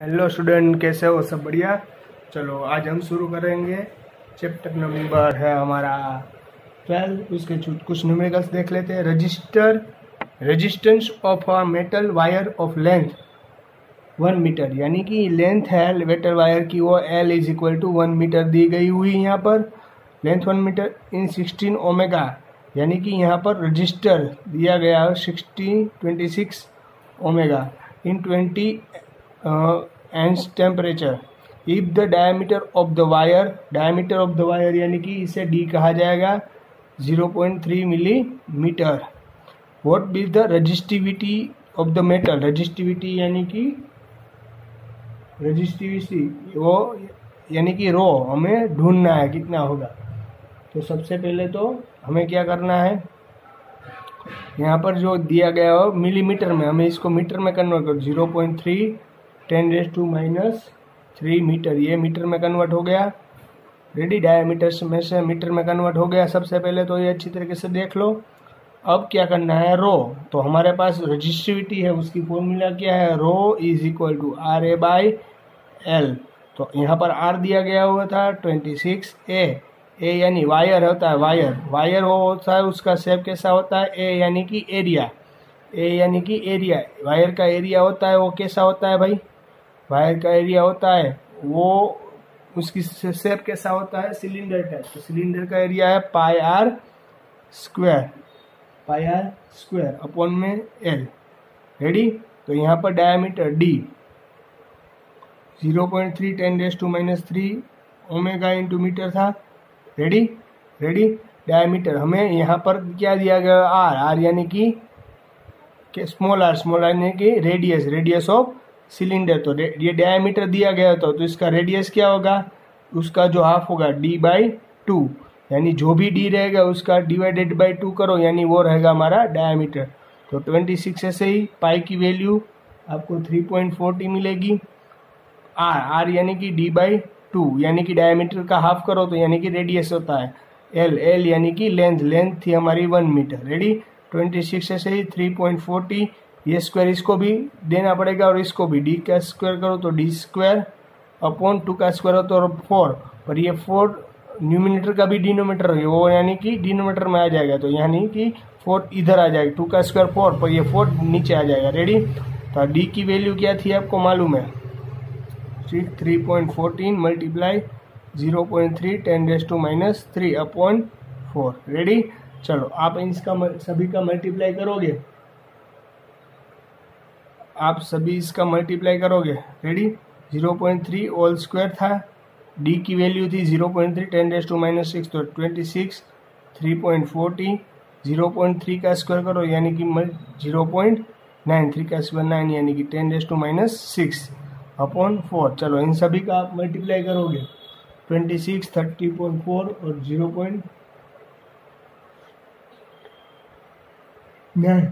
Hello student कैसे हो? सब बढ़िया? चलो, आज हम शुरू करेंगे। चैप्टर नंबर है हमारा ट्वेल्व उसके कुछ न्यूमेरिकल्स देख लेते हैं। Register resistance of a metal wire of length one metre यानी कि लेंथ है मेटल वायर की वो L is equal to one metre दी गई हुई यहाँ पर। Length one metre in sixteen omega यानी कि यहाँ पर रजिस्टर दिया गया है sixteen twenty six omega in twenty ends temperature if the diameter of the wire diameter of the wire यानी कि इसे डी कहा जाएगा 0.3 millimetre what be the resistivity of the metal resistivity यानी कि रजिस्टिविटी वो यानी कि रो हमें ढूंढना है कितना होगा। तो सबसे पहले तो हमें क्या करना है? यहाँ पर जो दिया गया हो मिलीमीटर में, हमें इसको मीटर में कन्वर्ट करो zero point three ten raise to minus three metre ये मीटर में कन्वर्ट हो गया। रेडी डायमीटर में से मीटर में कन्वर्ट हो गया। सबसे पहले तो ये अच्छी तरीके से देख लो। अब क्या करना है? रो तो हमारे पास रजिस्टिविटी है, उसकी फॉर्मूला क्या है? Rho is equal to R A by L तो यहाँ पर आर दिया गया हुआ था ट्वेंटी सिक्स ए ए यानी वायर होता है वायर वायर वो होता है, उसका सेप कैसा होता है? ए यानी कि एरिया ए यानी कि एरिया वायर का एरिया होता है, वो कैसा होता है भाई? वायर का एरिया होता है, वो उसकी शेप कैसा होता है? सिलेंडर टाइप तो सिलेंडर का एरिया है pi R square pi R square upon में एल रेडी तो यहाँ पर diameter D zero point three ten raise to minus three omega into metre था. रेडी रेडी डायमीटर हमें यहाँ पर क्या दिया गया? आर आर यानी कि स्मॉल आर स्मॉल आर यानी कि रेडियस रेडियस ऑफ़ सिलेंडर तो ये डायमीटर दिया गया था तो इसका रेडियस क्या होगा? उसका जो हाफ़ होगा डी बाई टू यानी जो भी डी रहेगा, उसका डिवाइडेड बाई टू करो, यानी वो रहेगा हमारा डायमीटर तो ट्वेंटी सिक्स ऐसे ही पाई की वैल्यू आपको थ्री पॉइंट फोर्टी मिलेगी. आर आर यानी कि डी बाई टू यानी कि डायमीटर का हाफ़ करो तो यानी कि रेडियस होता है. एल एल यानी कि लेंथ लेंथ थी हमारी one metre ready twenty six ऐसे ही थ्री पॉइंट फोर्टी ये स्क्वायर इसको भी देना पड़ेगा और इसको भी डी का स्क्वायर करो तो डी स्क्वायर अपॉन टू का स्क्वायर हो तो फोर और ये फोर न्यूमिनेटर का भी डिनोमीटर है वो यानी कि डिनोमीटर में आ जाएगा तो यानी कि फोर इधर आ जाएगा टू का स्क्वायर फोर पर ये फोर नीचे आ जाएगा। रेडी तो डी की वैल्यू क्या थी आपको मालूम है? Six three point fourteen multiply zero point three ten raise to minus three upon four ready चलो, आप इसका सभी का मल्टीप्लाई करोगे आप सभी इसका मल्टीप्लाई करोगे। Ready zero point three all square था। डी की वैल्यू थी zero point three ten raise to minus six तो twenty six three point forty zero point three का स्क्वायर करो, यानी कि ज़ीरो पॉइंट नाइन थ्री का स्क्वायर नाइन यानी कि ten raise to minus six upon four चलो, इन सभी का आप मल्टीप्लाई करोगे। Twenty six thirty point four और ज़ीरो पॉइंट नाइन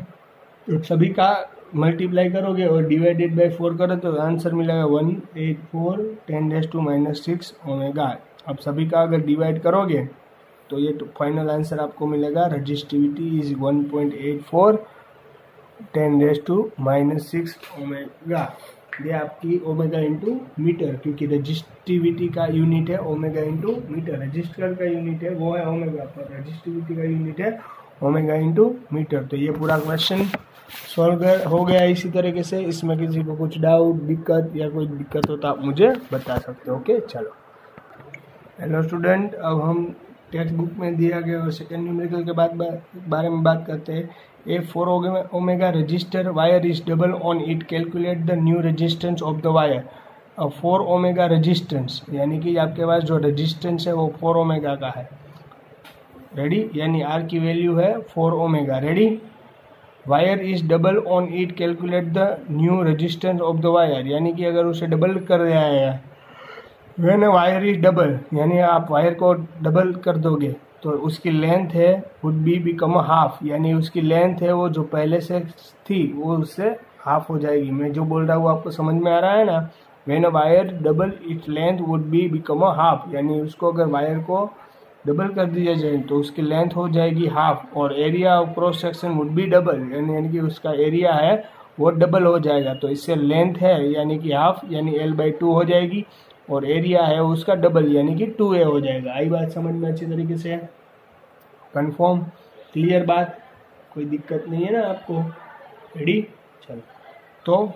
तो सभी का मल्टीप्लाई करोगे और डिवाइडेड बाई फोर करो तो आंसर मिलेगा one eight four ten raise to minus six omega अब सभी का अगर डिवाइड करोगे तो ये तो फाइनल आंसर आपको मिलेगा। Resistivity is one point eight four ten raise to minus six omega ये आपकी ओमेगा इंटू मीटर क्योंकि रजिस्टिविटी का यूनिट है ओमेगा इंटू मीटर रजिस्टर का यूनिट है, वो है ओमेगा पर। रजिस्टिविटी का यूनिट है ओमेगा इंटू मीटर तो ये पूरा क्वेश्चन सॉल्व हो गया इसी तरीके से। इसमें किसी को कुछ डाउट दिक्कत या कोई दिक्कत हो तो आप मुझे बता सकते हो ओके चलो। हेलो स्टूडेंट अब हम टेक्स्ट बुक में दिया गया और सेकेंड न्यूमेरिकल के बाद बारे में बात करते हैं। A four omega register wire is double on it calculate the new resistance of the wire अब फोर ओमेगा रजिस्टेंस यानी कि आपके पास जो रजिस्टेंस है वो फोर ओमेगा का है। रेडी यानी आर की वैल्यू है four omega ready wire is double on it calculate the new resistance of the wire यानी कि अगर उसे डबल कर दिया है वेन वायर इज़ डबल यानी आप वायर को डबल कर दोगे तो उसकी लेंथ है would be become a half यानी उसकी लेंथ है वो जो पहले से थी, वो उससे हाफ़ हो जाएगी. मैं जो बोल रहा हूँ आपको समझ में आ रहा है ना? When a wire double it length would be become a half यानी उसको अगर वायर को डबल कर दिया जाए तो उसकी लेंथ हो जाएगी हाफ़ और area of cross section would be double यानी यानी कि उसका एरिया है, वो डबल हो जाएगा। तो इससे लेंथ है, यानी कि हाफ़ यानी एल बाई टू हो जाएगी और एरिया है उसका डबल यानी कि टू ए हो जाएगा। आई बात समझ में अच्छी तरीके से? कन्फर्म क्लियर बात? कोई दिक्कत नहीं है ना आपको? रेडी चलो। तो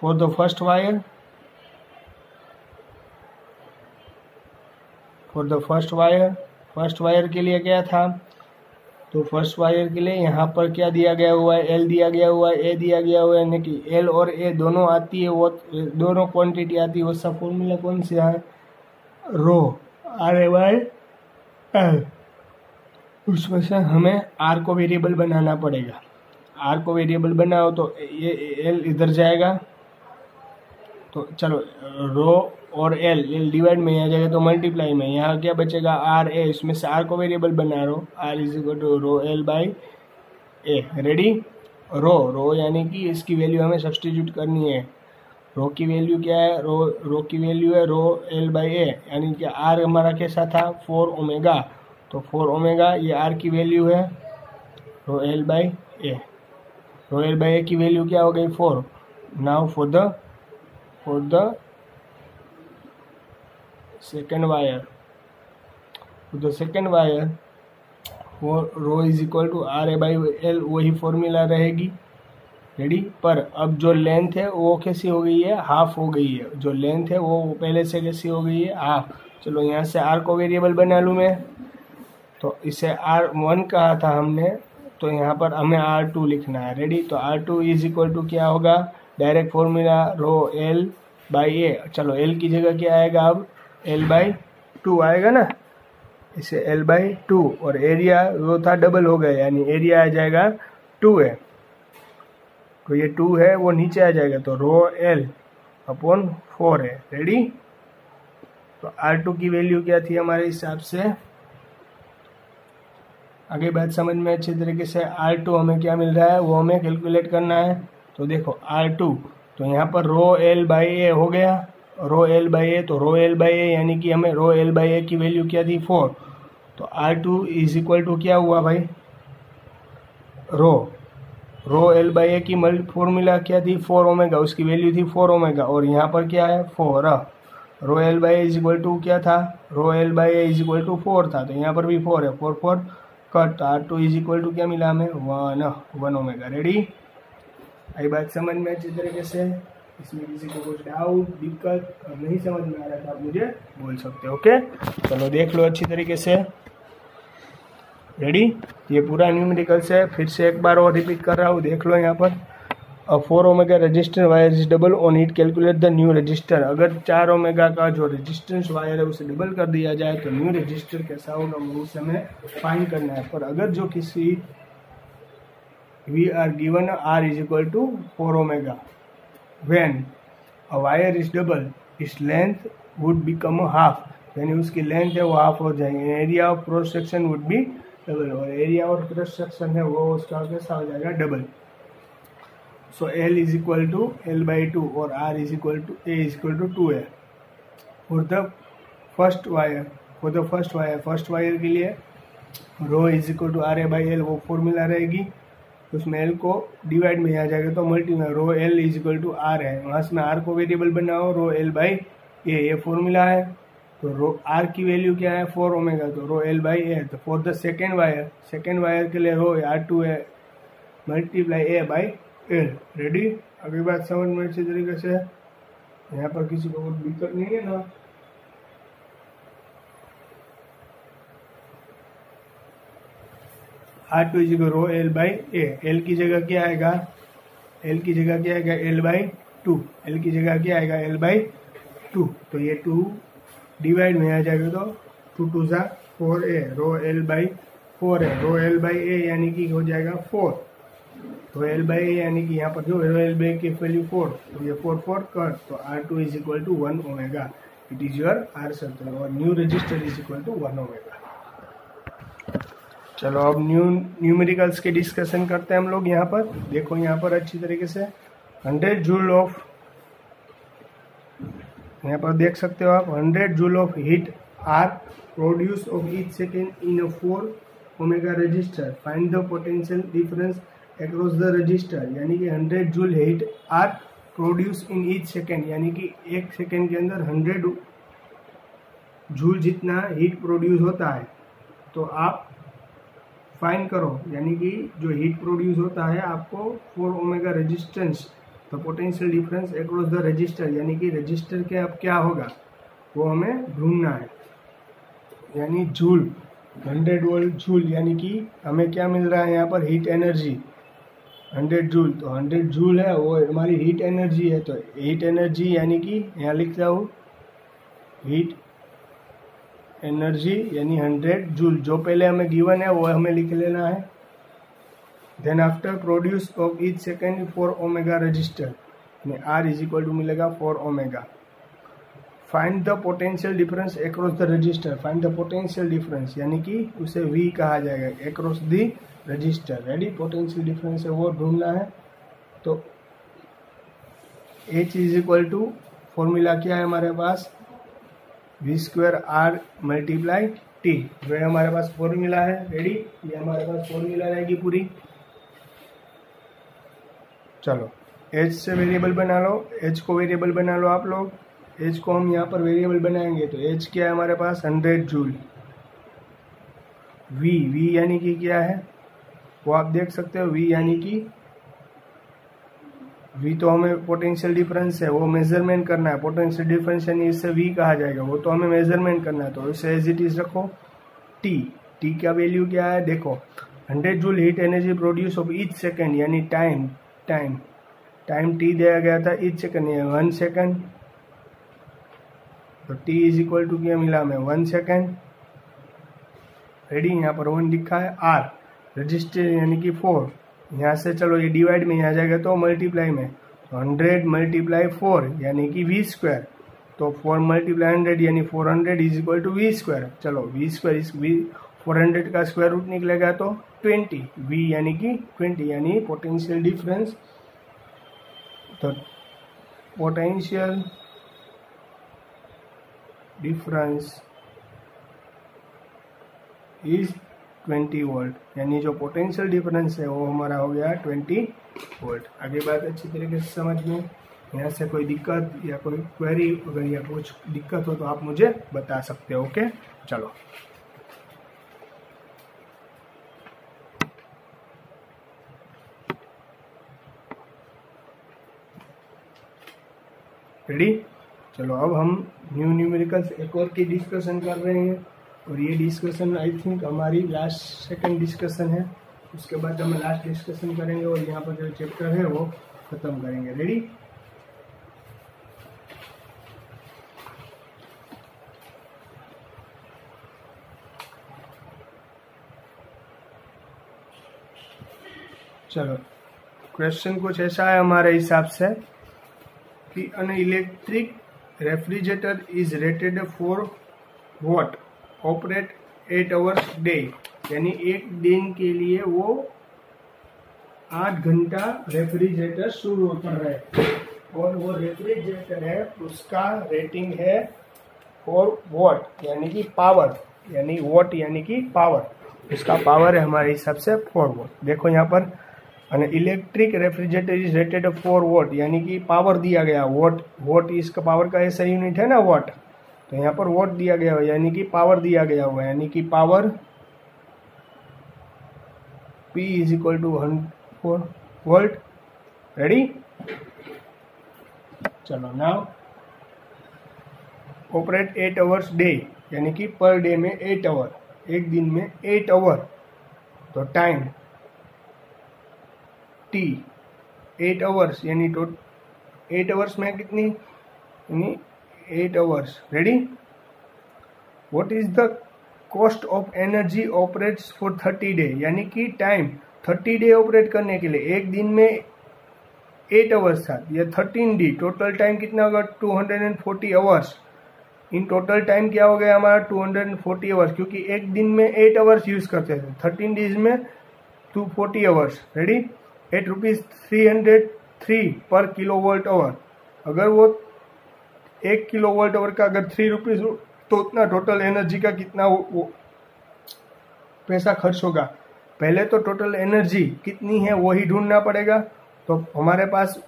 for the first wire for the first wire first wire के लिए क्या था? तो फ़र्स्ट वायर के लिए यहाँ पर क्या दिया गया हुआ है? एल दिया गया हुआ है ए दिया गया हुआ है, यानी कि एल और ए दोनों आती है, वो दोनों क्वांटिटी आती है उसका फॉर्मूला कौन सा है? Rho R A by L उसमें से हमें आर को वेरिएबल बनाना पड़ेगा। आर को वेरिएबल बनाओ तो ये एल इधर जाएगा। तो चलो रो और एल एल डिवाइड में आ जाएगा तो मल्टीप्लाई में, यहाँ क्या बचेगा? आर ए इसमें से आर को वेरिएबल बना rho. R is equal to rho L by A ready rho rho यानी कि इसकी वैल्यू हमें सब्सटीट्यूट करनी है। रो की वैल्यू क्या है? रो रो की वैल्यू है रो एल बाई ए यानी कि आर हमारा कैसा था? फोर ओमेगा तो फोर ओमेगा ये आर की वैल्यू है rho L by A rho L by A की वैल्यू क्या हो गई? For now for the for the second wire. to the second wire वो rho is equal to R A by L वही formula रहेगी। Ready पर अब जो लेंथ है, वो कैसी हो गई है? हाफ़ हो गई है। जो लेंथ है, वो पहले से कैसी हो गई है? हाफ़ चलो यहाँ से आर को वेरिएबल बना लूँ मैं। तो इसे आर वन कहा था हमने। तो यहाँ पर हमें आर टू लिखना है। रेडी तो R two is equal to क्या होगा? Direct formula rho L by A चलो एल की जगह क्या आएगा अब? एल बाई टू आएगा ना? इसे एल बाई टू और एरिया वो था डबल हो गया, यानी एरिया आ जाएगा टू है तो ये टू है, वो नीचे आ जाएगा तो रो एल अपॉन फोर है रेडी तो आर टू की वैल्यू क्या थी हमारे हिसाब से? आगे बात समझ में अच्छे तरीके से आर टू हमें क्या मिल रहा है? वो हमें कैलकुलेट करना है। तो देखो आर टू तो यहाँ पर रो एल बाई ए हो गया। रो एल बाई ए तो रो एल बाई ए यानी कि हमें रो एल बाई ए की वैल्यू क्या थी फोर तो R two is equal to क्या हुआ भाई रो रो एल बाई ए की मल्टी फॉर्मूला क्या थी फोर ओमेगा उसकी वैल्यू थी फोर ओमेगा और यहाँ पर क्या है four rho L by is equal to क्या था rho L by A is equal to four था तो यहाँ पर भी फोर है four four cut R two is equal to क्या मिला हमें वन वन ओमेगा रेडी आई बात समझ में अच्छी तरीके से इसमें किसी को कुछ डाउट दिक्कत नहीं समझ में आ रहा था, आप मुझे बोल सकते हो ओके चलो, देख लो अच्छी तरीके से। रेडी ये पूरा न्यूमेरिकल्स है फिर से एक बार और रिपीट कर रहा हूँ, देख लो यहाँ पर। A four omega resistor wire is double on it calculate the new resistor अगर चार ओमेगा का जो रजिस्टेंस वायर है, उसे डबल कर दिया जाए तो न्यू रजिस्टर कैसा होगा वो उस समय फाइंड करना है। पर अगर जो किसी we are given R is equal to four omega when a wire is double, its length would become a half. यानी उसकी लेंथ है, वो हाफ़ हो जाएगी. Area of cross section would be double और एरिया ऑफ़ क्रॉस सेक्शन है, वो उसका कैसा हो जाएगा double so L is equal to L by two और R is equal to A is equal to two है. For the first wire for the first wire first wire के लिए rho is equal to R A by L वो formula रहेगी. उसमें L को divide में आ जाएगा तो मल्टी में rho L is equal to R है। वहाँ से मैं आर को वेरिएबल बनाओ रो एल बाई ए ये फॉर्मूला है। तो रो आर की वैल्यू क्या है? फोर ओमेगा तो रो एल बाई ए तो for the second wire second wire के लिए रो आर टू है। Multiply A by L ready अगली बात समझ में अच्छी तरीके से यहाँ पर किसी को कोई दिक्कत नहीं है ना। R two is rho L by A L की जगह क्या आएगा? एल की जगह क्या आएगा? एल बाई टू एल की जगह क्या आएगा? एल बाई टू तो ये टू डिवाइड में आ जाएगा तो टू टू सा four A rho L by four है रो एल बाई ए यानी कि हो जाएगा फोर तो एल बाई ए यानी कि यहाँ पर जो रो एल बाई की वैल्यू फोर तो ये फोर फोर कर. तो R two is equal to one omega it is your R circle और new resistor is equal to one omega चलो, अब न्यू न्यूमेरिकल्स के डिस्कशन करते हैं हम लोग यहाँ पर। देखो यहाँ पर अच्छी तरीके से। हंड्रेड जूल ऑफ़ यहाँ पर देख सकते हो आप hundred joule of heat are produce of each second in a four omega resistor find the potential difference across the resistor यानी कि 100 joule heat are produce in each second यानी कि एक सेकेंड के अंदर 100 जूल जितना हीट प्रोड्यूस होता है। तो आप फाइन करो, यानी कि जो हीट प्रोड्यूस होता है, आपको four omega resistance the potential difference across the resistor यानी कि रजिस्टर के अब क्या होगा? वो हमें ढूंढना है। यानी जूल हंड्रेड वोल्ट जूल यानी कि हमें क्या मिल रहा है यहाँ पर? हीट एनर्जी हंड्रेड जूल तो हंड्रेड जूल है, वो हमारी हीट एनर्जी है तो हीट एनर्जी यानी कि यहाँ लिख रहा हूँ। हीट एनर्जी यानी हंड्रेड जूल जो पहले हमें गिवन है, वो हमें लिख लेना है। Then after produce of each second four omega resistor R is equal to मिलेगा four omega find the potential difference across the resistor find the potential difference यानी कि उसे वी कहा जाएगा across the resistor ready potential difference है वो, ढूंढना है। तो H is equal to formula क्या है हमारे पास? V square R multiply T जो हमारे पास फॉर्मूला है। रेडी ये हमारे पास फॉर्मूला रहेगी पूरी। चलो एच से वेरिएबल बना लो। एच को वेरिएबल बना लो आप लोग। एच को हम यहाँ पर वेरिएबल बनाएँगे तो एच क्या है हमारे पास? हंड्रेड जूल वी वी यानी कि क्या है? वो आप देख सकते हो वी यानी कि वी तो हमें पोटेंशियल डिफरेंस है, वो मेज़रमेंट करना है। पोटेंशियल डिफरेंस यानी इससे वी कहा जाएगा, वो तो हमें मेज़रमेंट करना है। तो इसे एज इट इज़ रखो टी टी का वैल्यू क्या है? देखो hundred joule heat energy produce of each second यानी टाइम टाइम टाइम टी दिया गया था ईच सेकेंड यानी वन सेकेंड तो टी इज़ इक्वल टू क्या मिला हमें? वन सेकेंड रेडी यहाँ पर वन लिखा है आर रजिस्टर यानी कि फोर यहाँ से चलो, ये डिवाइड में यहाँ जाएगा तो मल्टीप्लाई में हंड्रेड मल्टीप्लाई फोर यानी कि वी स्क्वायर तो फोर मल्टीप्लाई हंड्रेड यानी four hundred is equal to V square चलो वी स्क्वायर इस वी फोर हंड्रेड का स्क्वायर रूट निकलेगा तो ट्वेंटी वी यानी कि ट्वेंटी यानी पोटेंशियल डिफरेंस तो potential difference is twenty volt, यानी जो पोटेंशियल डिफरेंस है, वो हमारा हो गया ट्वेंटी वोल्ट। आगे बात अच्छी तरीके से समझ में, यहाँ से कोई दिक्कत या कोई क्वेरी अगर या कुछ दिक्कत हो तो आप मुझे बता सकते हो ओके चलो। रेडी चलो, अब हम न्यू न्यूमेरिकल्स एक और की डिस्कशन कर रहे हैं। और ये डिस्कशन आई थिंक हमारी लास्ट सेकंड डिस्कशन है। उसके बाद हम लास्ट डिस्कशन करेंगे और यहाँ पर जो चैप्टर है, वो ख़त्म करेंगे। रेडी चलो। क्वेश्चन कुछ ऐसा है हमारे हिसाब से कि an electric refrigerator is rated for watt operate eight hours day यानी एक दिन के लिए वो आठ घंटा रेफ्रिजरेटर शुरू रहा। है और वो रेफ्रिजरेटर है, उसका रेटिंग है फोर वॉट यानी कि पावर यानी वॉट यानी कि पावर उसका पावर है हमारे हिसाब से फोर वॉट देखो यहाँ पर electric refrigerator is rated four watt यानी कि पावर दिया गया वोट वोट इसका पावर का ऐसा यूनिट है ना वोट तो यहाँ पर वोट दिया गया हुआ यानी कि पावर दिया गया हुआ यानी कि power P is equal to one four volt ready चलो now operate eight hours day यानी कि पर डे में एट आवर एक दिन में एट आवर तो टाइम टी एट आवर्स यानी टोट एट आवर्स में कितनी? यानी eight hours ready what is the cost of energy operates for thirty day यानी कि टाइम थर्टी डे ऑपरेट करने के लिए एक दिन में एट आवर्स था या थर्टीन डी टोटल टाइम कितना होगा? Two hundred and forty hours in total time क्या हो गया हमारा? Two hundred and forty hours क्योंकि एक दिन में एट आवर्स यूज़ करते थे थर्टीन डेज़ में two forty hours ready eight rupees three hundred three per kilo volt hour अगर वो एक किलो वोल्ट आवर का अगर थ्री रुपीज़ तो उतना टोटल एनर्जी का कितना वो, वो पैसा खर्च होगा। पहले तो टोटल एनर्जी कितनी है वही ढूंढना पड़ेगा। तो हमारे पास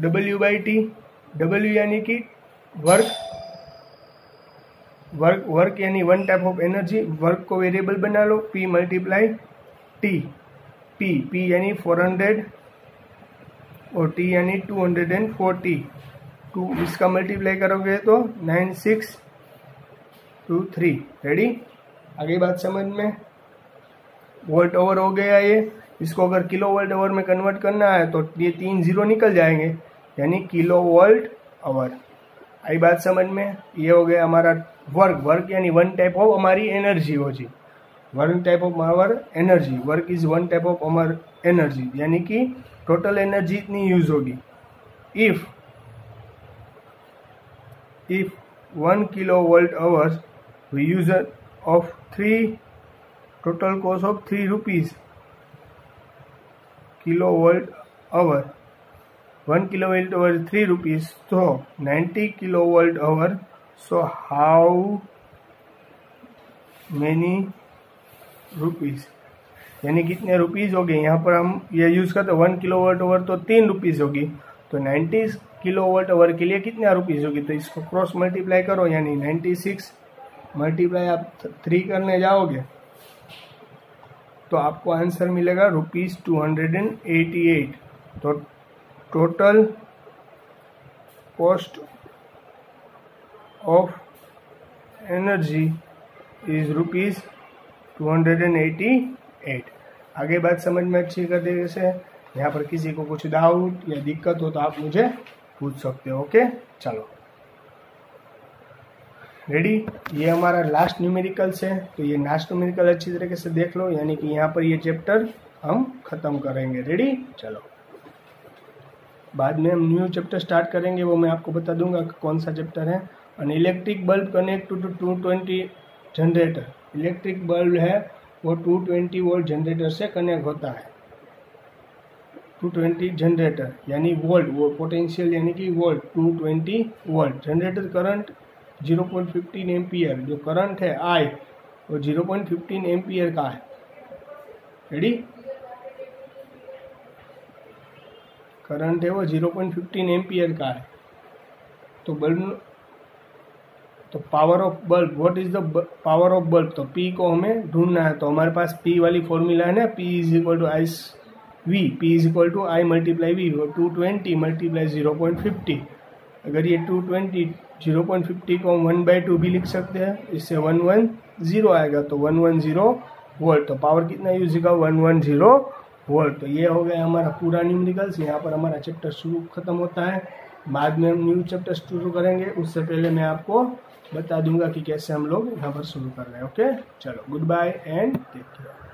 डब्ल्यू बाई टी डब्ल्यू यानी कि वर्क वर्क वर्क यानी one type of energy work को वेरिएबल बना लो P multiply T P P यानी फोर हंड्रेड और टी यानी two hundred and forty two, इसका मल्टीप्लाई करोगे तो nine six two three ready आगे बात समझ में? वोल्ट ओवर हो गया ये। इसको अगर किलो वोल्ट ओवर में कन्वर्ट करना है तो ये तीन ज़ीरो निकल जाएँगे। यानी किलो वोल्ट आवर आई बात समझ में? ये हो गया हमारा वर्क वर्क यानी वन टाइप ऑफ़ हमारी एनर्जी हो जी। One type of hour energy work is one type of Amar energy यानी कि टोटल एनर्जी इतनी यूज़ होगी। If if 1 kilowatt hours we use of 3 total cost of 3 rupees kilowatt hour 1 kilowatt hour is 3 rupees so 90 kilowatt hour so how many rupees यानी कितने rupees हो गए यहाँ पर हम ये यूज़ करते वन किलो वाट ओवर तो तीन रुपीज़ होगी तो नाइन्टी किलो वाट आवर के लिए कितने रुपीज़ होगी तो इसको क्रॉस मल्टीप्लाई करो, यानी नाइन्टी सिक्स मल्टीप्लाई आप थ्री करने जाओगे तो आपको आंसर मिलेगा rupees two hundred and eighty eight तो total cost of energy is rupees two hundred and eighty eight आगे बात समझ में अच्छी कर दे जैसे यहाँ पर किसी को कुछ डाउट या दिक्कत हो तो आप मुझे पूछ सकते हो ओके चलो। रेडी ये हमारा लास्ट न्यूमेरिकल्स है तो ये लास्ट न्यूमेरिकल अच्छी तरीके से देख लो, यानी कि यहाँ पर ये चैप्टर हम खत्म करेंगे। रेडी चलो। बाद में हम न्यू चैप्टर स्टार्ट करेंगे, वो मैं आपको बता दूँगा कौन सा चैप्टर है। An electric bulb connect to two twenty generator electric bulb है, वो टू ट्वेंटी वोल्ट जनरेटर से कनेक्ट होता है। टू ट्वेंटी जनरेटर यानी वोल्ट वो पोटेंशियल यानी कि volt two twenty volt generator current zero point fifteen ampere जो करंट है आई वो ज़ीरो पॉइंट फिफ्टीन एम्पियर का है. रेडी करंट है, वो ज़ीरो पॉइंट फिफ्टीन एम्पियर का है. तो बल्ब तो power of bulb what is the power of bulb तो पी को हमें ढूंढना है. तो हमारे पास पी वाली फॉर्मूला है ना P is equal to ice V P is equal to I multiply V two twenty multiply zero point fifty अगर ये two twenty zero point fifty को हम वन बाई टू भी लिख सकते हैं, इससे वन वन ज़ीरो आएगा तो वन वन ज़ीरो वोल्ट तो पावर कितना यूज़ होगा वन वन ज़ीरो वोल्ट तो ये हो गया हमारा पूरा न्यूमेरिकल्स यहाँ पर हमारा चैप्टर शुरू खत्म होता है। बाद में हम न्यू चैप्टर शुरू करेंगे। उससे पहले मैं आपको बता दूँगा कि कैसे हम लोग यहाँ पर शुरू कर रहे हैं ओके चलो good bye and take care